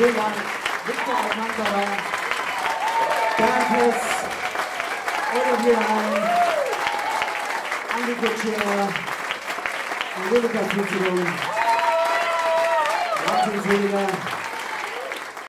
Vielen Dank, Viktor Almanzara, Bernd Olivier Hein, Andi Kutschera, Angelika Fritzelung, Martin Seliger.